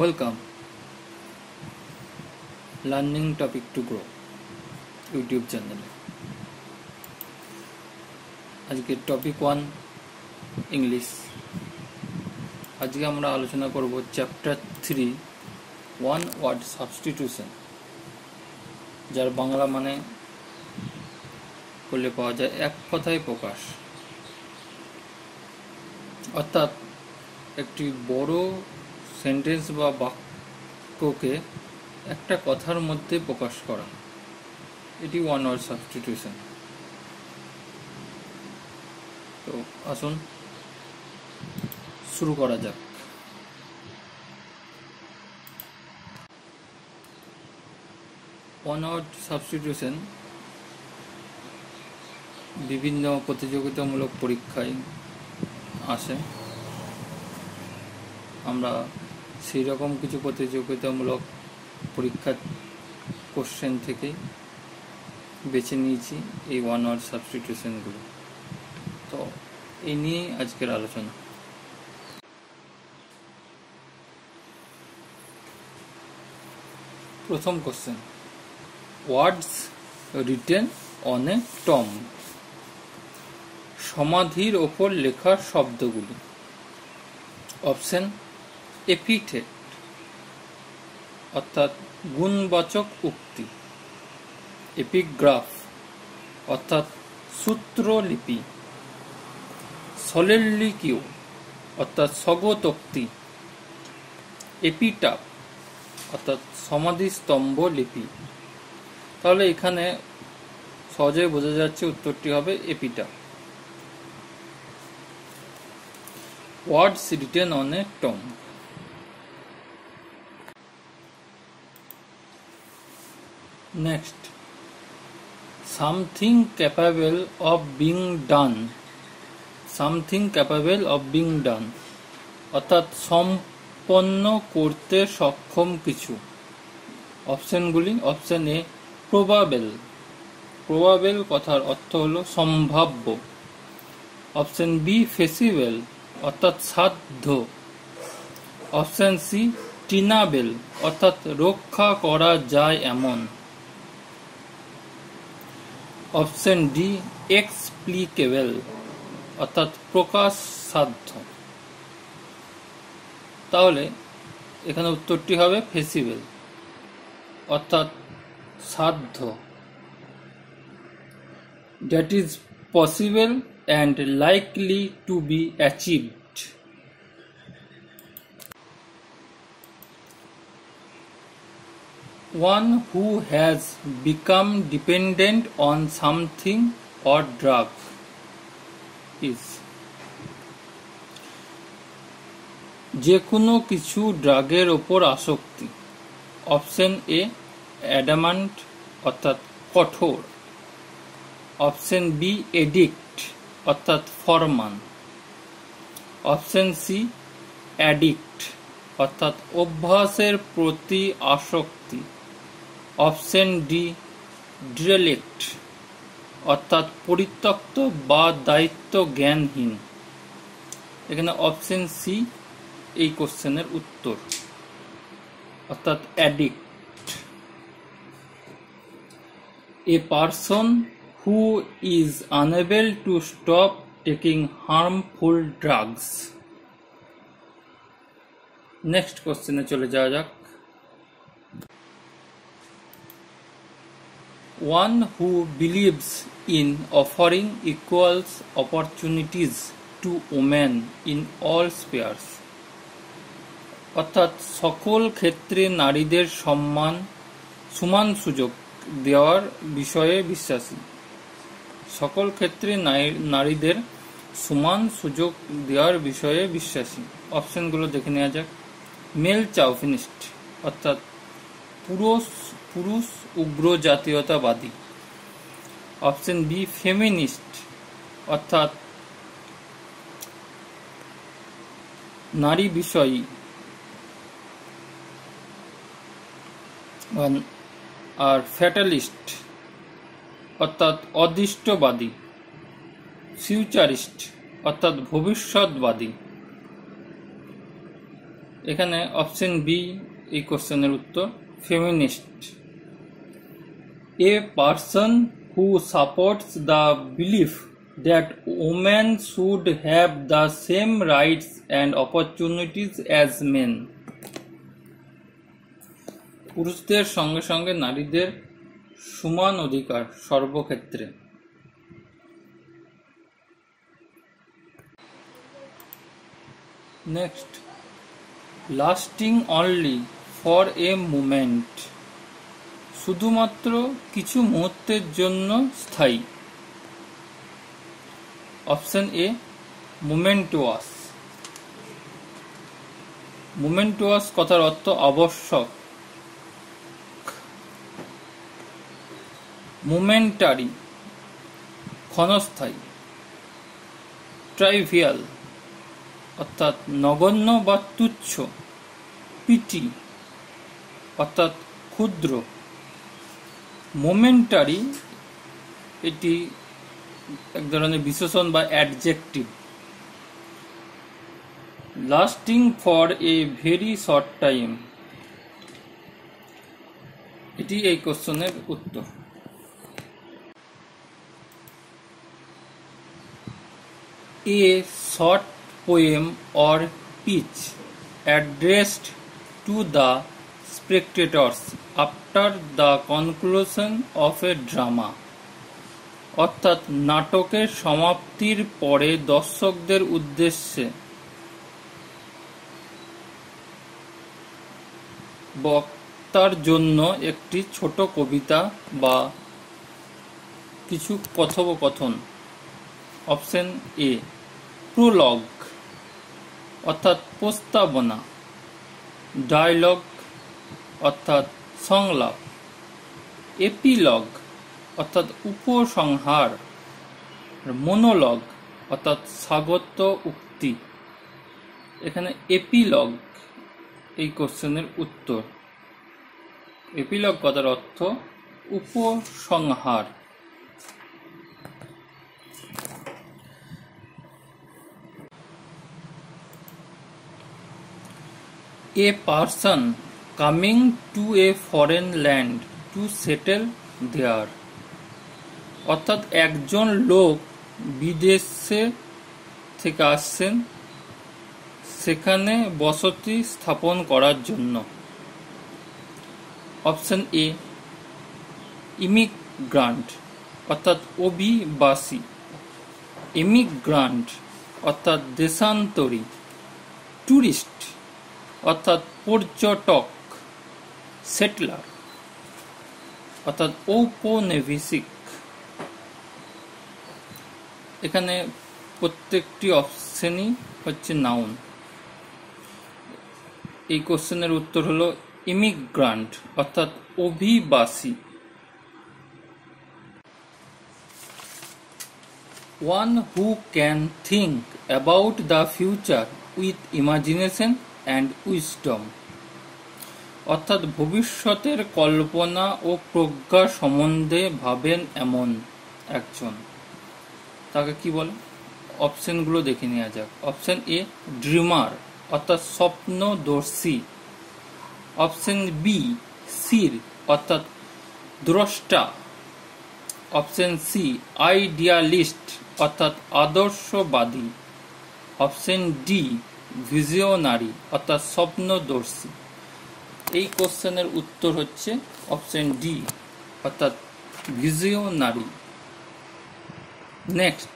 Welcome learning topic to grow YouTube চ্যানেলে আজকে topic one English আজকে আমরা আলোচনা করব chapter three one word substitution যার বাংলা মানে করলে পাওয়া যায় এক কথায় প্রকাশ। অর্থাৎ একটি বড় সেন্টেন্স বা বাক্যকে একটা কথার মধ্যে প্রকাশ করা। এটি ওয়ান ওয়ার্ড সাবস্টিটিউশন তো আসুন, শুরু করা যাক। ওয়ান ওয়ার্ড সাবস্টিটিউশন বিভিন্ন প্রতিযোগিতামূলক পরীক্ষায় আসে। আমরা সেই রকম কিছু প্রতিযোগিতামূলক পরীক্ষার কোশ্চেন থেকে বেছে নিয়েছি এই ওয়ান ওয়ার্ড সাবস্টিটিউশনগুলো তো এই নিয়েই আজকের আলোচনা। প্রথম question words written on a tomb সমাধির ওপর লেখা শব্দগুলি। অপশন এপিথেট অর্থাৎ গুণবাচক উক্তি। এপিগ্রাফ, অর্থাৎ সূত্রলিপি। সলেলিকিউ অর্থাৎ স্বগতোক্তি। এপিটাপ, অর্থাৎ সমাধিস্তম্ভ লিপি তাহলে এখানে সহজে বোঝা যাচ্ছে উত্তরটি হবে এপিটাপ। words written on a tomb. Next, something capable of being done. Something capable of being done. অর্থাৎ সম্পন্ন করতে সক্ষম কিছু। অপশনগুলি অপশন এ প্রবাবেল প্রবাবেল কথার অর্থ হলো সম্ভাব্য। অপশন বি ফেসিবেল অর্থাৎ সাধ্য। অপশন সি টিনাবেল অর্থাৎ রক্ষা করা যায় এমন। অপশন ডি এক্সপ্লিকেবল অর্থাৎ প্রকাশ সাধ্য তাহলে, এখানে উত্তরটি হবে ফেসিবেল অর্থাৎ সাধ্য that is possible and likely to be achieved. One who has become dependent on something or drug is. যে কোনো কিছু ড্রাগের ওপর আসক্তি। অপশন এ অ্যাডামান্ট অর্থাৎ কঠোর। অপশন বি এডিক্ট অর্থাৎ ফরমান। অপশন সি অ্যাডিক্ট অর্থাৎ অভ্যাসের প্রতি আসক্তি। অপশন ডি, ডিরেলেক্ট, অর্থাৎ পরিত্যক্ত বা দায়িত্ব জ্ঞানহীন এখানে অপশন সি এই কোশ্চেনের উত্তর, অর্থাৎ addict a person who is unable to stop taking harmful drugs. Next কোশ্চেনে চলে যাওয়া যাক। One who believes in offering equals opportunities to women in all spheres অর্থাৎ সকল ক্ষেত্রে নারীদের সম্মান, সমান সুযোগ দেওয়ার বিষয়ে বিশ্বাসী। সকল ক্ষেত্রে নারীদের সমান সুযোগ দেওয়ার বিষয়ে বিশ্বাসী। অপশনগুলো দেখে নেওয়া যাক। মেল চাউফিনিস্ট অর্থাৎ পুরুষ পুরুষ উগ্র জাতীয়তাবাদী। অপশন বি ফেমিনিস্ট অর্থাৎ নারী বিষয়ী। আর ফ্যাটালিস্ট অর্থাৎ অদৃষ্টবাদী। ফিউচারিস্ট অর্থাৎ ভবিষ্যৎবাদী। এখানে অপশন বি এই কোশ্চেনের উত্তর feminist a person who supports the belief that women should have the same rights and opportunities as men পুরুষদের সঙ্গে সঙ্গে নারীদের সমান অধিকার সর্বক্ষেত্রে। Next lasting only for a moment শুধুমাত্র কিছু মুহূর্তের জন্য স্থায়ী। Option A, মুমেন্টুয়াস। মুমেন্টুয়াস কথার অর্থ আবশ্যক। মোমেন্টারি, ক্ষণস্থায়ী। ট্রাইভিয়াল, অর্থাৎ নগণ্য বা তুচ্ছ। পিটি, অর্থাৎ ক্ষুদ্র। মোমেন্টারি এটি এক ধরনের বিশেষণ বা adjective lasting for a very short time এটি এই কোশ্চনের উত্তর। A short poem or pitch addressed to the spectators after the conclusion of a drama. অর্থাৎ নাটকের সমাপ্তির পরে দর্শকদের উদ্দেশ্যে। বক্তার জন্য একটি ছোট কবিতা বা কিছু কথোপকথন। অপশন এ, প্রোলগ, অর্থাৎ প্রস্তাবনা। ডায়লগ অর্থাৎ সংলাপ। এপিলগ অর্থাৎ উপসংহার। মনোলগ অর্থাৎ স্বাগত উক্তি। এখানে এপিলগ, এই কোশ্চেনের উত্তর। এপিলগ কথার অর্থ উপসংহার। a person coming to a foreign land to settle there. অর্থাৎ একজন লোক বিদেশে থেকে আসছেন, সেখানে বসতি স্থাপন করার জন্য। অপশন এ ইমিগ্রান্ট অর্থাৎ অভিবাসী। ইমিগ্রান্ট অর্থাৎ দেশান্তরী। ট্যুরিস্ট অর্থাৎ পর্যটক। সেটলার অর্থাৎ ঔপনিবেশিক। এখানে প্রত্যেকটি অপশনই হচ্ছে নাউন এই কোশ্চেনের উত্তর হলো ইমিগ্রান্ট অর্থাৎ অভিবাসী। One who can think about the future with imagination and wisdom অর্থাৎ ভবিষ্যতের কল্পনা ও প্রজ্ঞা সম্বন্ধে ভাবেন এমন একজন। তাকে কি বলে? অপশনগুলো দেখে নেওয়া যাক। অপশন এ, ড্রিমার, অর্থাৎ স্বপ্নদর্শী। অপশন বি সির, অর্থাৎ দ্রষ্টা। অপশন সি আইডিয়ালিস্ট, অর্থাৎ আদর্শবাদী। অপশন ডি ভিজিওনারি, অর্থাৎ স্বপ্নদর্শী। এই কোশ্চেনের উত্তর হচ্ছে অপশন ডি, অর্থাৎ visionary next.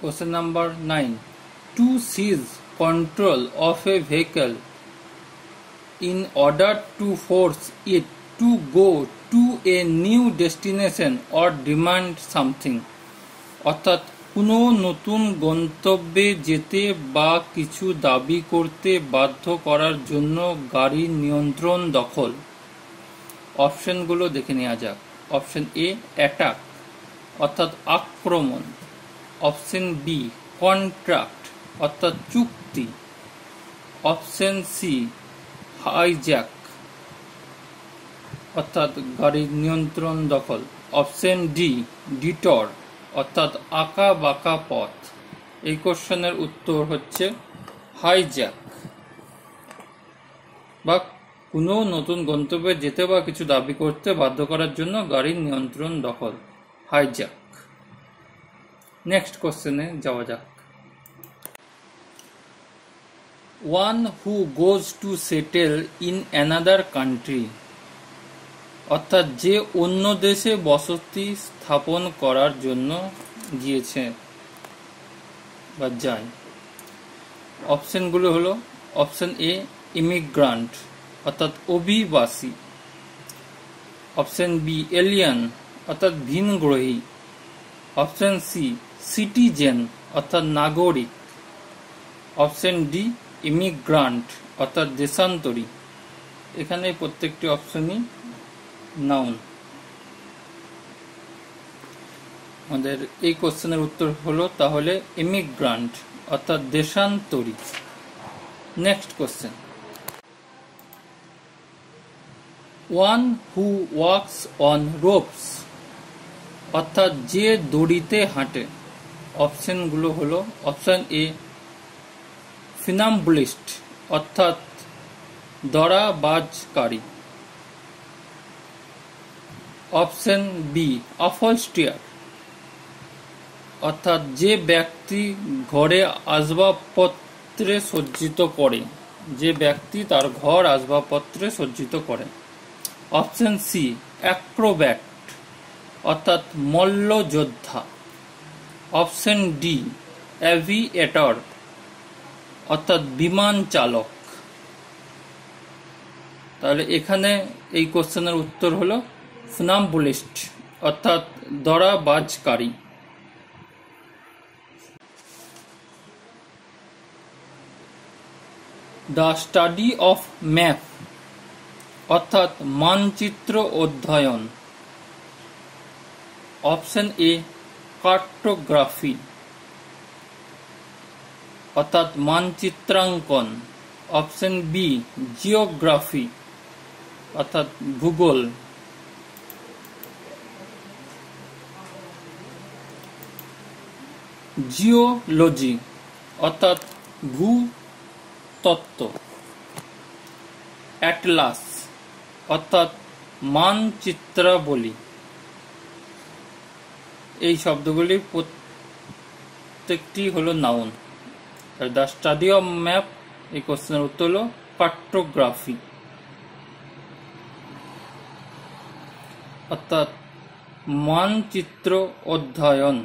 Question number nine, to seize control of a vehicle in order to force it to go to a new destination or demand something, অর্থাৎ কোনো নতুন গন্তব্যে যেতে বা কিছু দাবি করতে বাধ্য করার জন্য গাড়ির নিয়ন্ত্রণ দখল। অপশনগুলো দেখে নেওয়া যাক। অপশন এ, অ্যাটাক, অর্থাৎ আক্রমণ। অপশন বি কন্ট্রাক্ট, অর্থাৎ চুক্তি। অপশন সি হাইজ্যাক, অর্থাৎ গাড়ির নিয়ন্ত্রণ দখল। অপশন ডি ডিটর অর্থাৎ আঁকা বাঁকা পথ। এই কোশ্চেনের উত্তর হচ্ছে হাইজ্যাক। বা কোনো নতুন গন্তব্যে যেতে বা কিছু দাবি করতে বাধ্য করার জন্য গাড়ির নিয়ন্ত্রণ দখল, হাইজ্যাক। নেক্সট কোশ্চেনে যাওয়া যাক। One who goes to settle in another country অর্থাৎ যে অন্য দেশে বসতি স্থাপন করার জন্য গিয়েছে বা যায়। অপশনগুলো হলো অপশন এ ইমিগ্রান্ট অর্থাৎ অভিবাসী। অপশন বি এলিয়ান অর্থাৎ ভিনগ্রহী। অপশন সি সিটিজেন অর্থাৎ নাগরিক। অপশন ডি ইমিগ্রান্ট অর্থাৎ দেশান্তরী। এখানে প্রত্যেকটি অপশনই নাউন। আমাদের এই কোশ্চেনের উত্তর হলো তাহলে ইমিগ্রান্ট অর্থাৎ দেশান্তরী। Next question one who walks on ropes অর্থাৎ যে দড়িতে হাঁটে। অপশনগুলো হলো অপশন এ ফিনাম্বুলিস্ট অর্থাৎ দড়াবাজকারী অপশন বি অফলস্টিয়ার অর্থাৎ যে ব্যক্তি ঘরে আসবাবপত্রে সজ্জিত করে, যে ব্যক্তি তার ঘর আসবাবপত্রে সজ্জিত করে। অপশন সি অ্যাক্রোব্যাট অর্থাৎ মল্লযোদ্ধা। অপশন ডি অ্যাভিয়েটর অর্থাৎ বিমান চালক। তাহলে এখানে এই কোশ্চেনের উত্তর হলো ফুনাম্বুলিস্ট, অর্থাৎ দড়াবাজকারী। দ্য স্টাডি অফ ম্যাপ, অর্থাৎ মানচিত্র অধ্যয়ন। অপশন এ, কার্টোগ্রাফি, অর্থাৎ মানচিত্রাঙ্কন। অপশন বি, জিওগ্রাফি, অর্থাৎ ভূগোল জিওলজি, অর্থাৎ ভূতত্ত্ব। অ্যাটলাস, অর্থাৎ মানচিত্রাবলী। এই শব্দগুলি প্রত্যেকটি হলো noun the study of map এই কোশ্চেনের উত্তর হলো কার্টোগ্রাফি অর্থাৎ মানচিত্র অধ্যয়ন।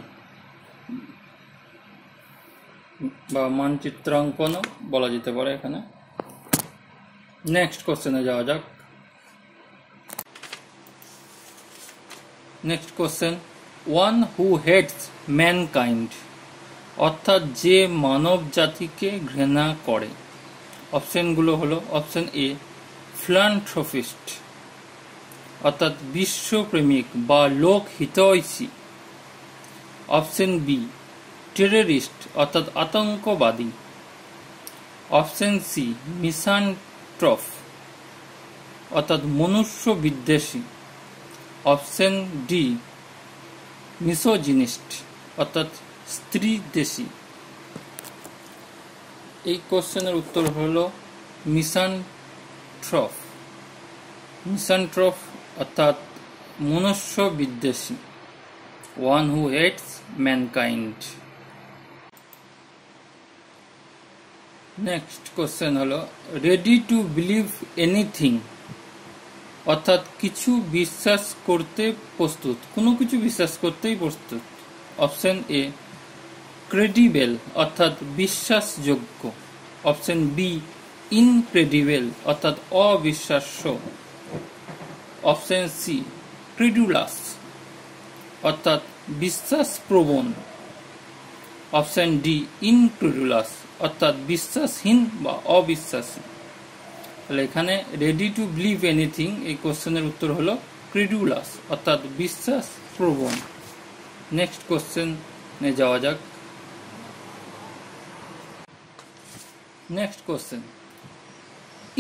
বা মানচিত্রাঙ্কনও বলা যেতে পারে এখানে। নেক্সট কোশ্চেনে যাওয়া যাক। Next question one who hates mankind অর্থাৎ যে মানব জাতিকে ঘৃণা করে। অপশনগুলো হলো অপশন এ ফ্লান্থ্রোফিস্ট অর্থাৎ বিশ্বপ্রেমিক বা লোক হিতৈষী। অপশন বি টেররিস্ট অর্থাৎ আতঙ্কবাদী। অপশন সি মিসানট্রফ অর্থাৎ মনুষ্য বিদ্বেষী অপশন ডি মিসোজিনিস্ট অর্থাৎ স্ত্রী দেশি এই কোশ্চেনের উত্তর হল মিসানট্রফ মিসানট্রফ অর্থাৎ মনুষ্য বিদ্বেষী one who hates mankind next question হলো রেডি টু বিলিভ এনিথিং অর্থাৎ কিছু বিশ্বাস করতে প্রস্তুত। কোনো কিছু বিশ্বাস করতেই প্রস্তুত। অপশন এ ক্রেডিবেল অর্থাৎ বিশ্বাসযোগ্য। অপশন বি ইনক্রেডিবেল অর্থাৎ অবিশ্বাস্য। অপশন সি ক্রিডুলাস অর্থাৎ বিশ্বাসপ্রবণ। অপশন ডি ইনক্রিডুলাস অর্থাৎ বিশ্বাসহীন বা অবিশ্বাসী। তাহলে এখানে রেডি টু বিলিভ এনিথিং এই কোশ্চেনের উত্তর হলো ক্রিডুলাস অর্থাৎ বিশ্বাস প্রবণ। নেক্সট কোশ্চেনে যাওয়া যাক। Next question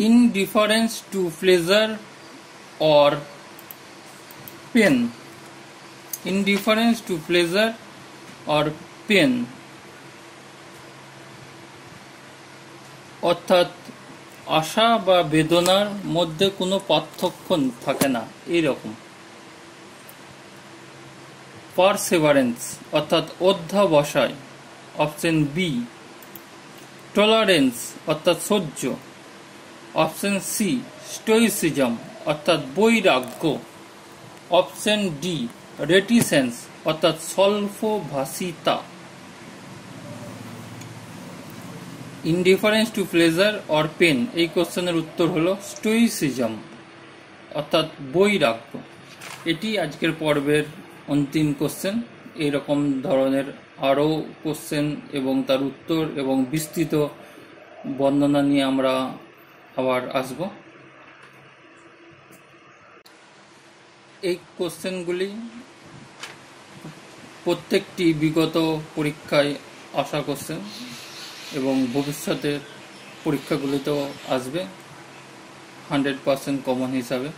indifference to pleasure or pain indifference to pleasure or pain অর্থাৎ আশা বা বেদনার মধ্যে কোনো পার্থক্য থাকে না, এইরকম। পারসেভারেন্স, অর্থাৎ অধ্যাবসায়, অপশন বি টলারেন্স, অর্থাৎ সহ্য। অপশন সি স্টোইসিজম, অর্থাৎ বৈরাগ্য। অপশন ডি রেটিসেন্স, অর্থাৎ স্বল্পভাষিতা। Indifference to pleasure or pain এই কোশ্চেনের উত্তর হলো স্টোইসিজম অর্থাৎ বৈরাগ্য। এটি আজকের পর্বের অন্তিম কোশ্চেন। এইরকম ধরনের আরও কোশ্চেন এবং তার উত্তর এবং বিস্তৃত বর্ণনা নিয়ে আমরা আবার আসব। এই কোশ্চেনগুলি প্রত্যেকটি বিগত পরীক্ষায় আসা কোশ্চেন। এবং ভবিষ্যতের পরীক্ষাগুলিতেও আসবে হান্ড্রেড পার্সেন্ট কমন হিসাবে।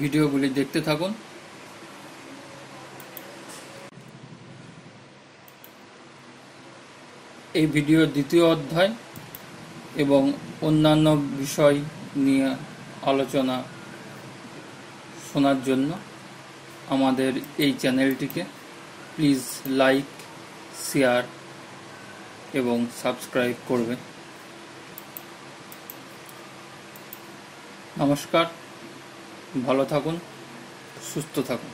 ভিডিওগুলি দেখতে থাকুন। এই ভিডিওর দ্বিতীয় অধ্যায় এবং অন্যান্য বিষয় নিয়ে আলোচনা শোনার জন্য আমাদের এই চ্যানেলটিকে প্লিজ লাইক শেয়ার এবং সাবস্ক্রাইব করবেন। নমস্কার ভালো থাকুন সুস্থ থাকুন।